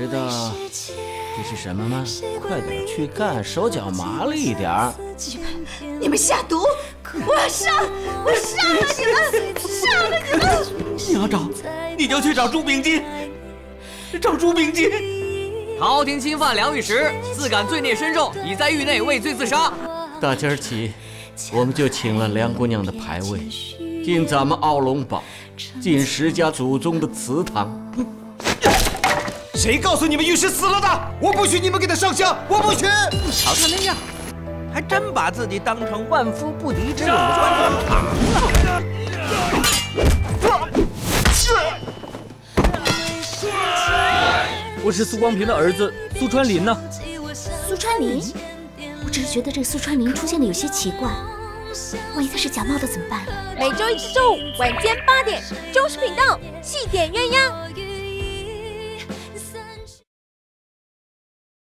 知道这是什么吗？快点去干，手脚麻利一点儿。你们下毒！我要杀！我杀了你们！杀了你们！你要找，你就去找朱炳金，找朱炳金。朝廷钦犯梁玉石，自感罪孽深重，已在狱内畏罪自杀。打今儿起，我们就请了梁姑娘的牌位，进咱们奥龙堡，进石家祖宗的祠堂。谁告诉你们玉石死了的？我不许你们给他上香，我不许！瞧他那样，还真把自己当成万夫不敌之武关公堂了。我是苏光平的儿子苏川林呢。苏川林，我只是觉得这个苏川林出现的有些奇怪，万一他是假冒的怎么办？每周一至周五晚间八点，中视频道《戏点鸳鸯》。